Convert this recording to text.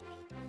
Bye.